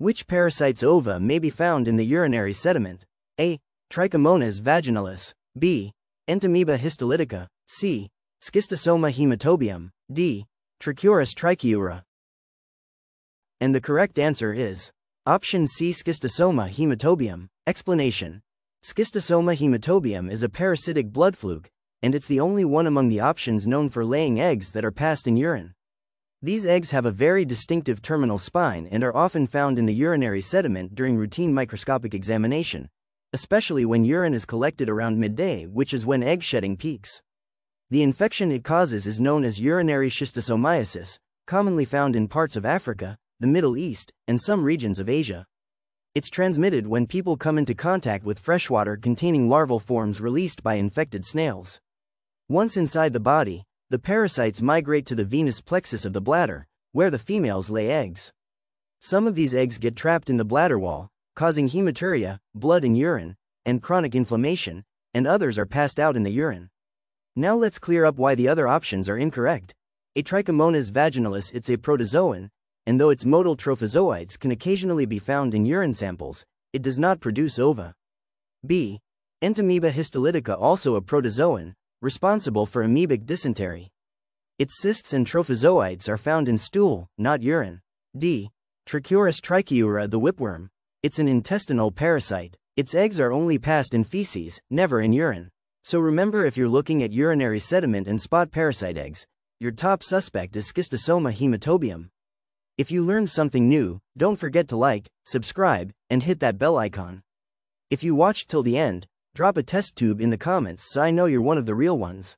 Which parasite's ova may be found in the urinary sediment? A. Trichomonas vaginalis. B. Entamoeba histolytica. C. Schistosoma hematobium. D. Trichuris trichiura. And the correct answer is option C. Schistosoma hematobium. Explanation Schistosoma hematobium is a parasitic blood fluke, and it's the only one among the options known for laying eggs that are passed in urine. These eggs have a very distinctive terminal spine and are often found in the urinary sediment during routine microscopic examination, especially when urine is collected around midday, which is when egg shedding peaks. The infection it causes is known as urinary schistosomiasis, commonly found in parts of Africa, the Middle East, and some regions of Asia. It's transmitted when people come into contact with freshwater containing larval forms released by infected snails. Once inside the body, the parasites migrate to the venous plexus of the bladder, where the females lay eggs. Some of these eggs get trapped in the bladder wall, causing hematuria, blood in urine, and chronic inflammation, and others are passed out in the urine. Now let's clear up why the other options are incorrect. A Trichomonas vaginalis it's a protozoan, and though its motile trophozoites can occasionally be found in urine samples, it does not produce ova. B. Entamoeba histolytica also a protozoan, responsible for amoebic dysentery. Its cysts and trophozoites are found in stool, not urine. D. Trichuris trichiura the whipworm. It's an intestinal parasite. Its eggs are only passed in feces, never in urine. So remember if you're looking at urinary sediment and spot parasite eggs, your top suspect is Schistosoma hematobium. If you learned something new, don't forget to like, subscribe, and hit that bell icon. If you watched till the end, Drop a test tube in the comments so I know you're one of the real ones.